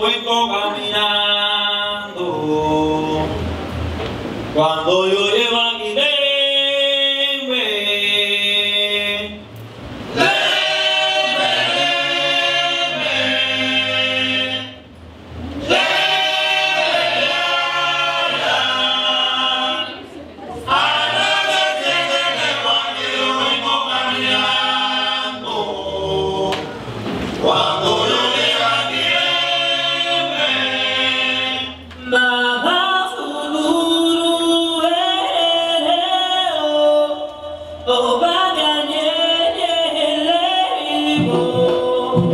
hueco caminando. Cuando yo llego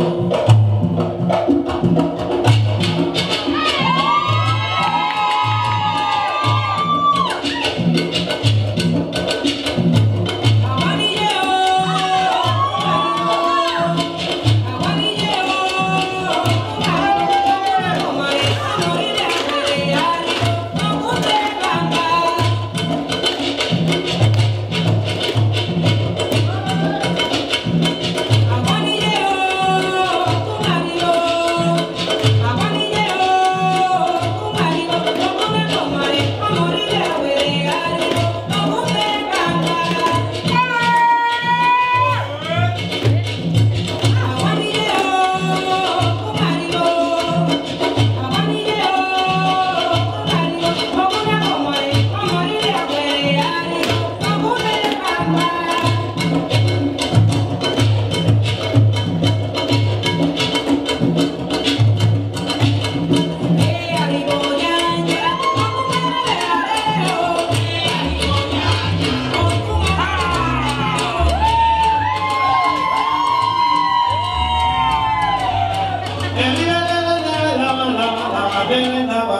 Senhor.